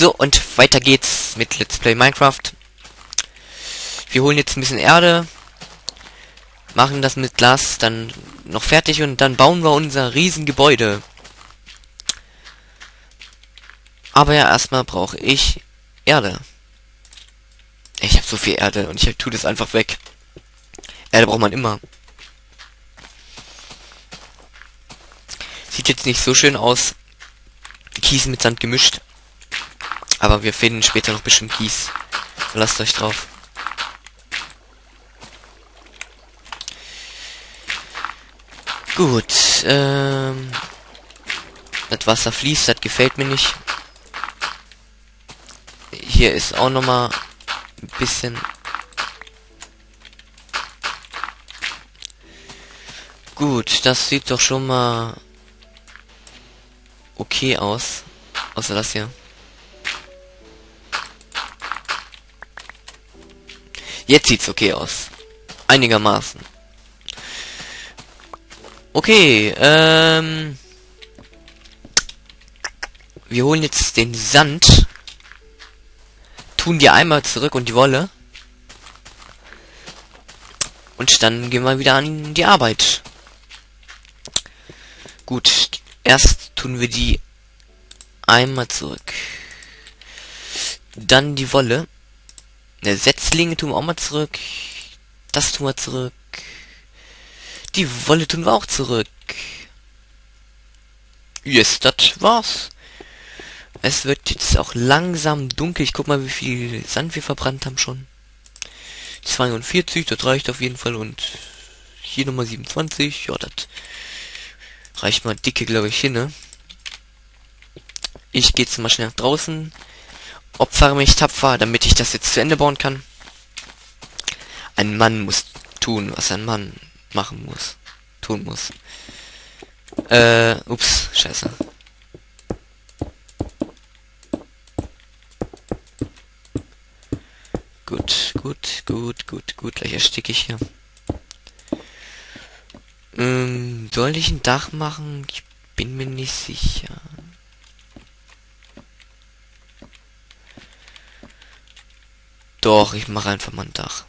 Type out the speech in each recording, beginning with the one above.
So, und weiter geht's mit Let's Play Minecraft. Wir holen jetzt ein bisschen Erde, machen das mit Glas dann noch fertig und dann bauen wir unser Riesengebäude. Aber ja, erstmal brauche ich Erde. Ich habe so viel Erde und ich tue das einfach weg. Erde braucht man immer. Sieht jetzt nicht so schön aus. Kies mit Sand gemischt. Aber wir finden später noch bestimmt Kies. Lasst euch drauf. Gut, ähm... Das Wasser fließt, das gefällt mir nicht. Hier ist auch noch mal ein bisschen... Gut, das sieht doch schon mal okay aus. Außer das hier. Jetzt sieht's okay aus. Einigermaßen. Okay, ähm... Wir holen jetzt den Sand. Tun die einmal zurück und die Wolle. Und dann gehen wir wieder an die Arbeit. Gut, erst tun wir die einmal zurück. Dann die Wolle. Ne, Setzlinge tun wir auch mal zurück. Das tun wir zurück. Die Wolle tun wir auch zurück. Yes, das war's. Es wird jetzt auch langsam dunkel. Ich guck mal, wie viel Sand wir verbrannt haben schon. 42, das reicht auf jeden Fall. Und hier Nummer 27. Ja, das reicht mal dicke, glaube ich, hin, ne? Ich gehe jetzt mal schnell nach draußen. Opfere mich tapfer, damit ich das jetzt zu Ende bauen kann. Ein Mann muss tun, was ein Mann machen muss. Tun muss. Äh, ups, scheiße. Gut, gut, gut, gut, gut. Gleich ersticke ich hier. Ähm, soll ich ein Dach machen? Ich bin mir nicht sicher. Doch, ich mache einfach mal ein Dach.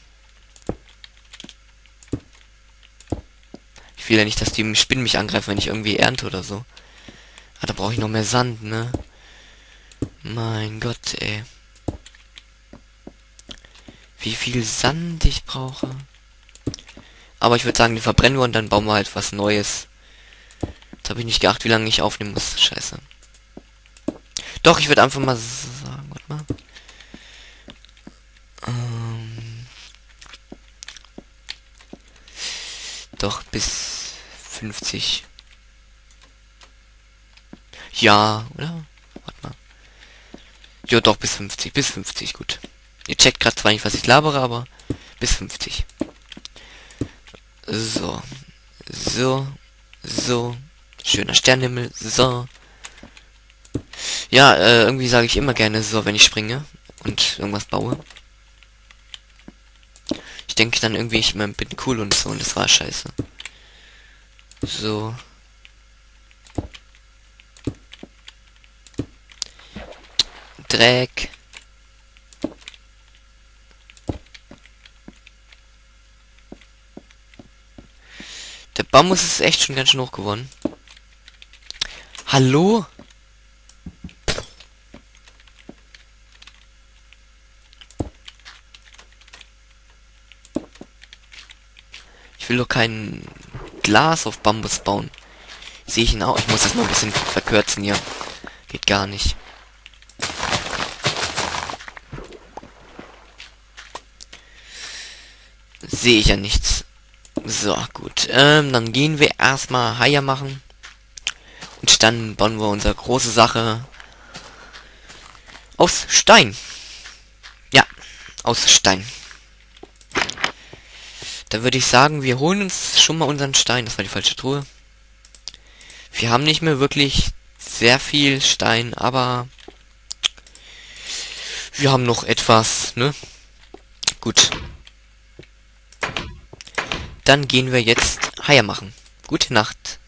Ich will ja nicht, dass die Spinnen mich angreifen, wenn ich irgendwie ernte oder so. Ah, da brauche ich noch mehr Sand, ne? Mein Gott, ey. Wie viel Sand ich brauche. Aber ich würde sagen, den verbrennen wir und dann bauen wir halt was Neues. Jetzt habe ich nicht geachtet, wie lange ich aufnehmen muss. Scheiße. Doch, ich würde einfach mal sagen, warte mal. Ähm, doch, bis 50. Ja, oder? Warte mal. Ja, doch, bis 50. Bis 50, gut. Ihr checkt gerade zwar nicht, was ich labere, aber bis 50. So. So. So. Schöner Sternhimmel. So. Ja, äh, irgendwie sage ich immer gerne so, wenn ich springe und irgendwas baue. Ich denke dann irgendwie, ich bin cool und so und das war scheiße. So. Dreck. Der Bambus ist echt schon ganz schön hoch geworden. Hallo? Will doch kein Glas auf Bambus bauen. Sehe ich ihn auch. Ich muss das mal ein bisschen verkürzen hier. Geht gar nicht. Sehe ich ja nichts. So, gut. Ähm, dann gehen wir erstmal Haie machen. Und dann bauen wir unsere große Sache aus Stein. Ja, aus Stein. Da würde ich sagen, wir holen uns schon mal unseren Stein. Das war die falsche Truhe. Wir haben nicht mehr wirklich sehr viel Stein, aber wir haben noch etwas, ne? Gut. Dann gehen wir jetzt Haie machen. Gute Nacht.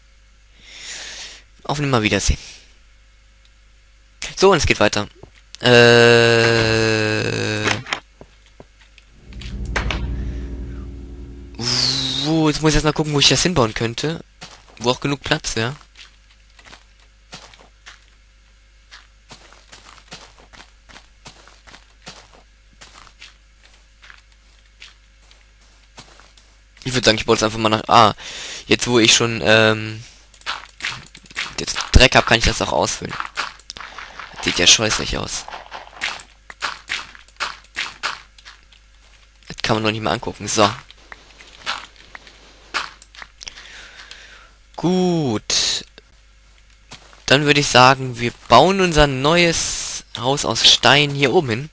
Auf Nimmerwiedersehen. So, und es geht weiter. Äh. Wo, jetzt muss ich erst mal gucken, wo ich das hinbauen könnte. Wo auch genug Platz, ja. Ich würde sagen, ich baue es einfach mal nach... Ah, jetzt wo ich schon, ähm... Jetzt Dreck habe, kann ich das auch ausfüllen. Sieht ja scheußlich aus. Das kann man noch nicht mal angucken. So. Gut. Dann würde ich sagen, wir bauen unser neues Haus aus Stein hier oben hin.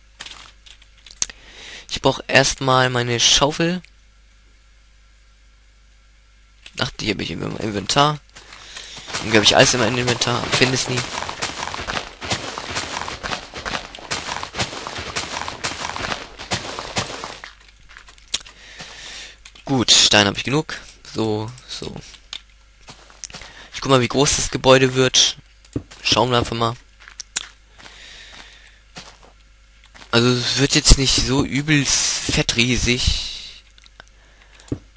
Ich brauche erstmal meine Schaufel. Ach, die habe ich im Inventar. Irgendwie habe ich alles in meinem Inventar. Finde es nie. Gut, Stein habe ich genug. So, so. Ich guck mal, wie groß das Gebäude wird. Schauen wir einfach mal. Also es wird jetzt nicht so übelst fettriesig.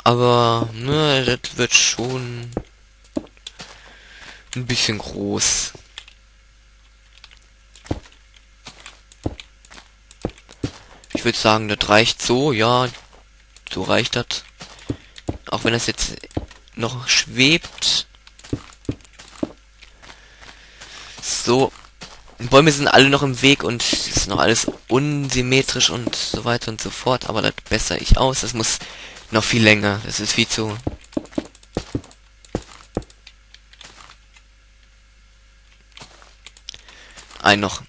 Aber, ne, das wird schon ein bisschen groß. Ich würde sagen, das reicht so, ja, so reicht das. Auch wenn das jetzt noch schwebt. So. Die Bäume sind alle noch im Weg und es ist noch alles unsymmetrisch und so weiter und so fort. Aber das bessere ich aus. Das muss noch viel länger. Das ist viel zu... Ein noch.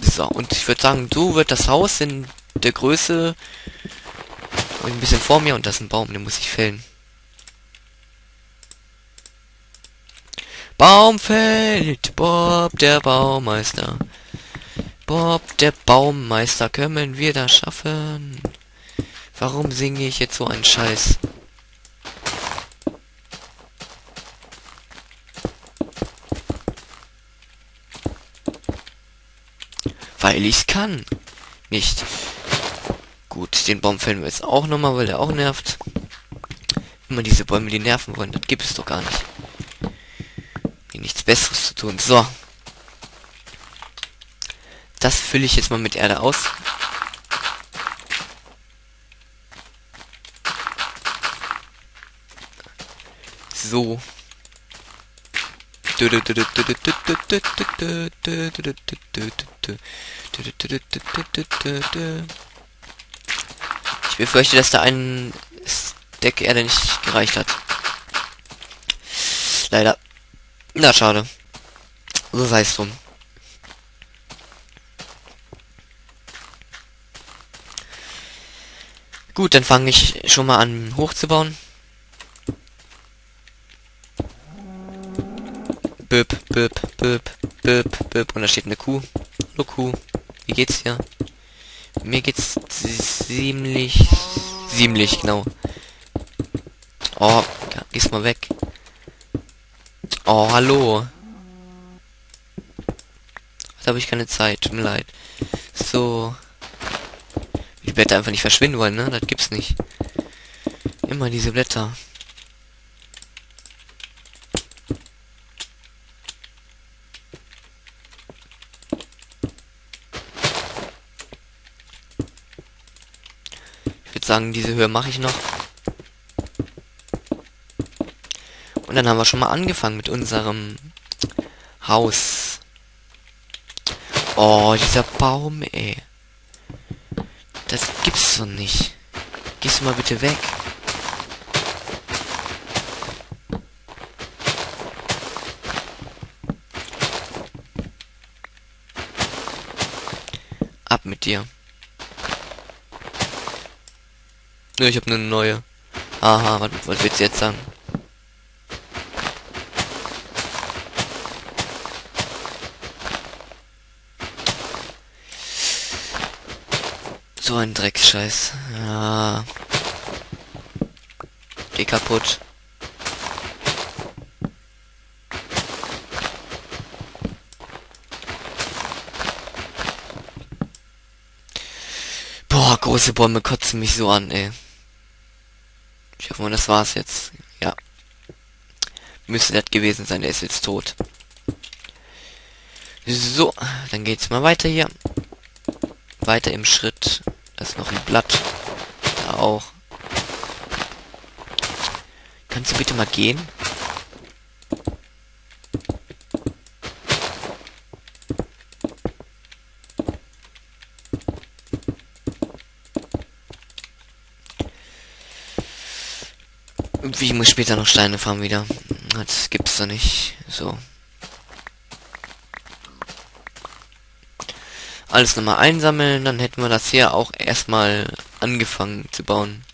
So, und ich würde sagen, so wird das Haus in der Größe ein bisschen vor mir und das ist ein Baum, den muss ich fällen. Baum fällt, Bob der Baumeister. Bob der Baumeister, können wir das schaffen? Warum singe ich jetzt so einen Scheiß? Weil ich's kann. Nicht. Gut, den Baum fällen wir jetzt auch nochmal, weil der auch nervt. Immer diese Bäume, die nerven wollen, das gibt es doch gar nicht. Besseres zu tun. So. Das fülle ich jetzt mal mit Erde aus. So. Ich befürchte, dass da ein Stack Erde nicht gereicht hat. Leider. Na, schade. So sei es drum. Gut, dann fange ich schon mal an hochzubauen. Böp, böp, böp, böp, böp. Und da steht eine Kuh. Hallo Kuh. Wie geht's dir? Mir geht's ziemlich... Ziemlich, genau. Oh, gehst mal weg. Oh, hallo. Jetzt habe ich keine Zeit, tut mir leid. So. Die Blätter einfach nicht verschwinden wollen, ne? Das gibt's nicht. Immer diese Blätter. würde sagen, diese Höhe mache ich noch. Und dann haben wir schon mal angefangen mit unserem Haus. Oh, dieser Baum, ey. Das gibt's doch nicht. Gehst du mal bitte weg. Ab mit dir. Ne, ich habe eine neue. Aha, was, was willst du jetzt sagen? So ein Drecksscheiß. Ja. Geh kaputt. Oh, große Bäume kotzen mich so an, ey. Ich hoffe mal, das war's jetzt. Ja. Müsste das gewesen sein, der ist jetzt tot. So, dann geht's mal weiter hier. Weiter im Schritt. Da ist noch ein Blatt. Da auch. Kannst du bitte mal gehen? Wie, ich muss später noch Steine fahren wieder. Das gibt's doch nicht. So. Alles nochmal einsammeln, dann hätten wir das hier auch erstmal angefangen zu bauen.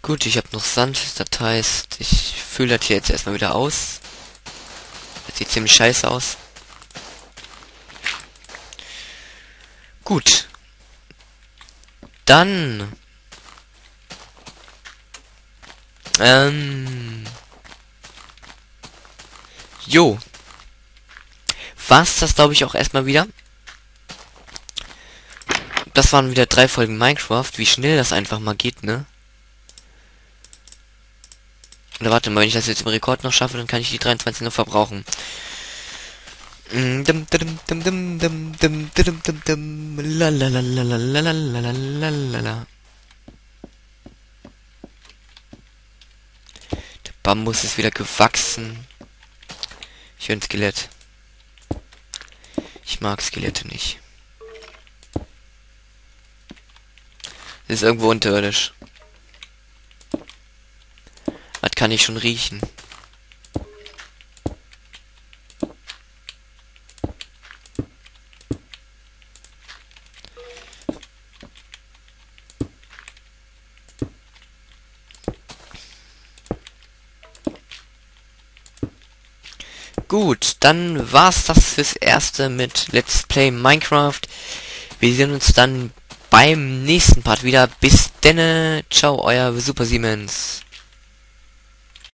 Gut, ich habe noch Sand, das heißt, ich fülle das hier jetzt erstmal wieder aus. Das sieht ziemlich scheiße aus. Gut. Dann Ähm. Jo. War's das, glaube ich, auch erstmal wieder. Das waren wieder drei Folgen Minecraft. Wie schnell das einfach mal geht, ne? Oder warte mal, wenn ich das jetzt im Rekord noch schaffe, dann kann ich die 23 noch verbrauchen. Bambus ist wieder gewachsen. Ein Skelett. Ich mag Skelette nicht. Das ist irgendwo unterirdisch. Was kann ich schon riechen? Gut, dann war's das fürs erste mit Let's Play Minecraft. Wir sehen uns dann beim nächsten Part wieder. Bis denne. Ciao, euer Super Siemens.